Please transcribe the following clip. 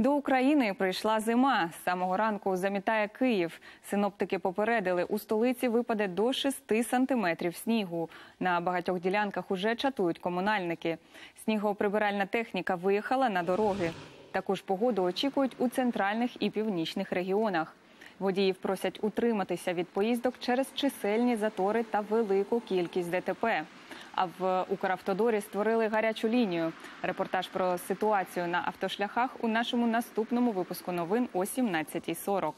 До України прийшла зима. З самого ранку замітає Київ. Синоптики попередили, у столиці випаде до 6 сантиметрів снігу. На багатьох ділянках уже чатують комунальники. Снігоприбиральна техніка виїхала на дороги. Таку ж погоду очікують у центральних і північних регіонах. Водіїв просять утриматися від поїздок через чисельні затори та велику кількість ДТП. А в Укравтодорі створили гарячу лінію. Репортаж про ситуацію на автошляхах у нашому наступному випуску новин о 17.40.